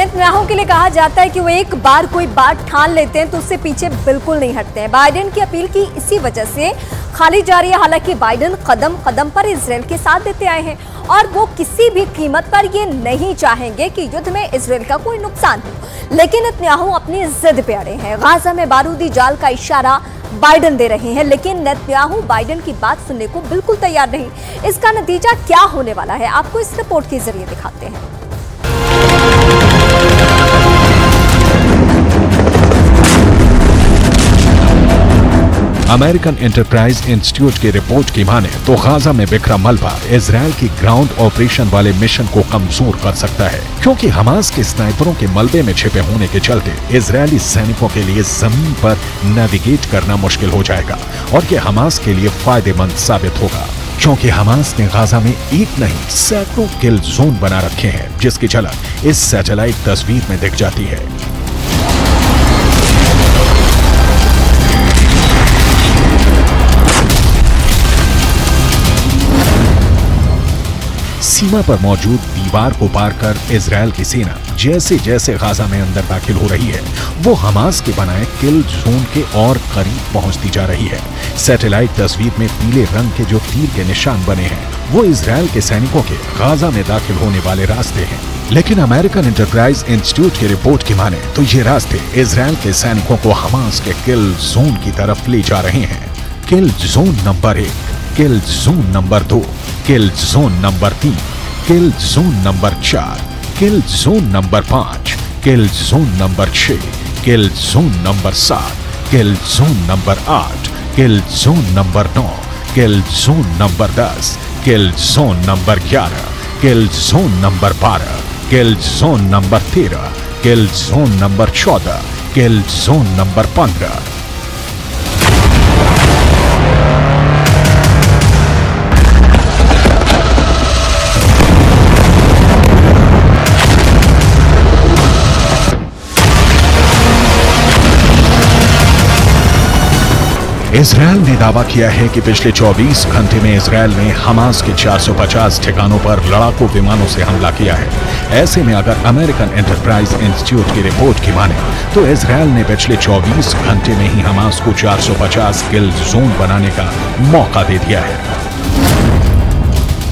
Netanyahu के लिए कहा जाता है कि वो एक बार कोई बात ठान लेते हैं तो उससे पीछे बिल्कुल नहीं हटते हैं। बाइडेन की अपील की इसी वजह से खाली जा रही है। हालाँकि बाइडेन कदम कदम पर इसराइल के साथ देते आए हैं और वो किसी भी कीमत पर ये नहीं चाहेंगे कि युद्ध में इसराइल का कोई नुकसान हो। लेकिन नेतन्याहू अपनी जिद पे अड़े हैं। गाजा में बारूदी जाल का इशारा बाइडेन दे रहे हैं, लेकिन नेतन्याहू बाइडेन की बात सुनने को बिल्कुल तैयार नहीं। इसका नतीजा क्या होने वाला है? आपको इस रिपोर्ट के ज़रिए दिखाते हैं। अमेरिकन एंटरप्राइज इंस्टीट्यूट की रिपोर्ट की माने तो गाजा में बिखरा मलबा इसराइल की ग्राउंड ऑपरेशन वाले मिशन को कमज़ोर कर सकता है। क्योंकि हमास के स्नाइपरों के मलबे में छिपे होने के चलते इसराइली सैनिकों के लिए ज़मीन पर नेविगेट करना मुश्किल हो जाएगा और ये हमास के लिए फ़ायदेमंद साबित होगा। क्योंकि हमास ने गाजा में एक नहीं, सैकड़ों किल जोन बना रखे हैं, जिसकी झलक इस सैटेलाइट तस्वीर में दिख जाती है। सीमा पर मौजूद दीवार को पार कर इसराइल की सेना जैसे जैसे गाजा में अंदर दाखिल हो रही है, वो हमास के बनाए किल जोन के और करीब पहुँचती जा रही है। सैटेलाइट तस्वीर में पीले रंग के जो तीर के निशान बने हैं, वो इसराइल के सैनिकों के गाजा में दाखिल होने वाले रास्ते हैं। लेकिन अमेरिकन इंटरप्राइज इंस्टीट्यूट की रिपोर्ट की माने तो ये रास्ते इसराइल के सैनिकों को हमास के किल जोन की तरफ़ ले जा रहे हैं। किल जोन नंबर एक, किल जोन नंबर दो। किल जोन नंबर तीन किल जोन नंबर चार किल जोन नंबर पाँच किल जोन नंबर छह किल जोन नंबर सात किल जोन नंबर आठ किल जोन नंबर नौ किल जोन नंबर दस किल जोन नंबर ग्यारह किल जोन नंबर बारह किल जोन नंबर तेरह किल जोन नंबर चौदह किल जोन नंबर पंद्रह इसराइल ने दावा किया है कि पिछले 24 घंटे में इसराइल ने हमास के 450 ठिकानों पर लड़ाकू विमानों से हमला किया है। ऐसे में अगर अमेरिकन एंटरप्राइज इंस्टीट्यूट की रिपोर्ट की माने तो इसराइल ने पिछले 24 घंटे में ही हमास को 450 किल जोन बनाने का मौका दे दिया है।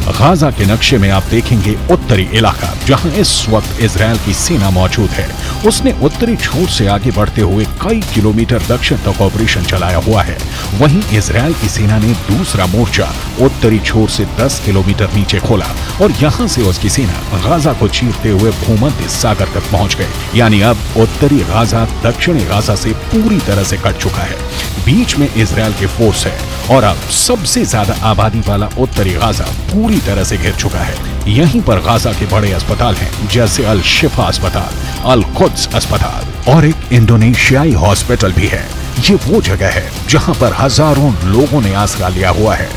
गाजा के नक्शे में आप देखेंगे उत्तरी इलाका, जहाँ इस वक्त इसराइल की सेना मौजूद है। उसने उत्तरी छोर से आगे बढ़ते हुए कई किलोमीटर दक्षिण तक ऑपरेशन चलाया हुआ है। वहीं इसराइल की सेना ने दूसरा मोर्चा उत्तरी छोर से 10 किलोमीटर नीचे खोला और यहाँ से उसकी सेना गाजा को चीरते हुए भूमध्य सागर तक पहुँच गए यानी अब उत्तरी गाजा दक्षिणी गाजा से पूरी तरह से कट चुका है। बीच में इसराइल के फोर्स है। और अब सबसे ज़्यादा आबादी वाला उत्तरी गाजा पूरी तरह से घिर चुका है। यहीं पर गाजा के बड़े अस्पताल हैं, जैसे अल शिफा अस्पताल, अल कुद्स अस्पताल और एक इंडोनेशियाई हॉस्पिटल भी है। ये वो जगह है जहाँ पर हज़ारों लोगों ने आसरा लिया हुआ है।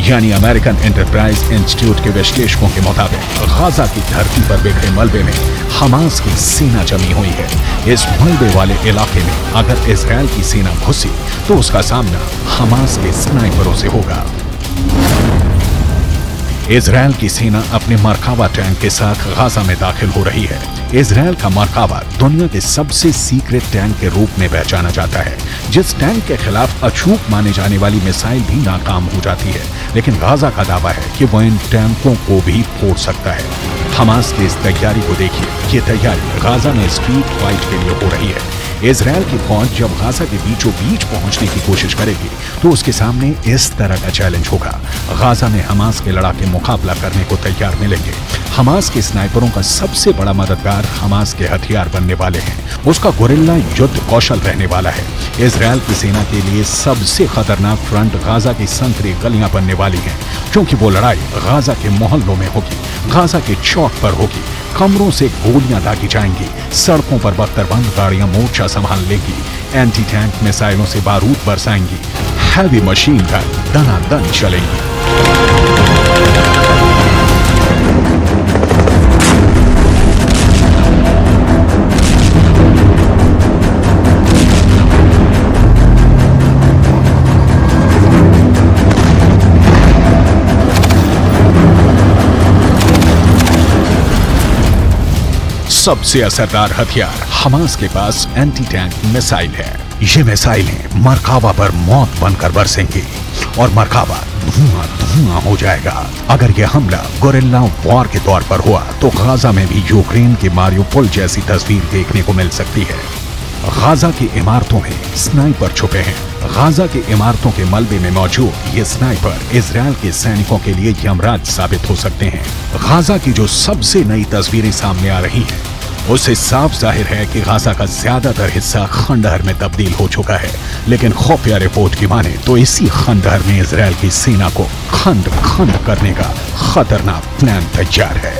यानी अमेरिकन एंटरप्राइज इंस्टीट्यूट के विश्लेषकों के मुताबिक, गाजा की धरती पर बिखरे मलबे में हमास की सेना जमी हुई है। इस मलबे वाले इलाके में अगर इसराइल की सेना घुसी तो उसका सामना हमास के स्नाइपरों से होगा। इसराइल की सेना अपने मरकावा टैंक के साथ गाजा में दाखिल हो रही है। इसराइल का मरकावा दुनिया के सबसे सीक्रेट टैंक के रूप में पहचाना जाता है, जिस टैंक के खिलाफ अचूक माने जाने वाली मिसाइल भी नाकाम हो जाती है। लेकिन गाजा का दावा है कि वो इन टैंकों को भी फोड़ सकता है। हमास की इस तैयारी को देखिए। ये तैयारी गाजा में स्ट्रीट फाइट के लिए हो रही है। इसराइल की फौज जब गाजा के बीचों बीच पहुँचने की कोशिश करेगी तो उसके सामने इस तरह का चैलेंज होगा। गाजा में हमास के लड़ाके मुकाबला करने को तैयार मिलेंगे। हमास के स्नाइपरों का सबसे बड़ा मददगार हमास के हथियार बनने वाले हैं। उसका गुरिल्ला युद्ध कौशल रहने वाला है। इसराइल की सेना के लिए सबसे खतरनाक फ्रंट गाजा की संतरी गलियाँ बनने वाली है, क्योंकि वो लड़ाई गाजा के मोहल्लों में होगी, गाजा के चौक पर होगी। कमरों से गोलियाँ दागी जाएँगी। सड़कों पर बख्तरबंद गाड़ियाँ मोर्चा संभाल लेगी। एंटी टैंक मिसाइलों से बारूद बरसाएँगी। हैवी मशीन दर दना दन चलेंगी। सबसे असरदार हथियार हमास के पास एंटी टैंक मिसाइल है। ये मिसाइलें मरकावा पर मौत बनकर बरसेंगी और मरकावा धुआँ धुआँ हो जाएगा। अगर यह हमला गोरिल्ला वॉर के तौर पर हुआ तो गाजा में भी यूक्रेन के मारियोपोल जैसी तस्वीर देखने को मिल सकती है। गाजा की इमारतों में स्नाइपर छुपे हैं। गाजा की इमारतों के मलबे में मौजूद ये स्नाइपर इसराइल के सैनिकों के लिए यमराज साबित हो सकते हैं। गाजा की जो सबसे नई तस्वीरें सामने आ रही हैं उससे साफ़ ज़ाहिर है कि गाजा का ज़्यादातर हिस्सा खंडहर में तब्दील हो चुका है। लेकिन खुफिया रिपोर्ट की माने तो इसी खंडहर में इसराइल की सेना को खंड खंड करने का खतरनाक प्लान तैयार है।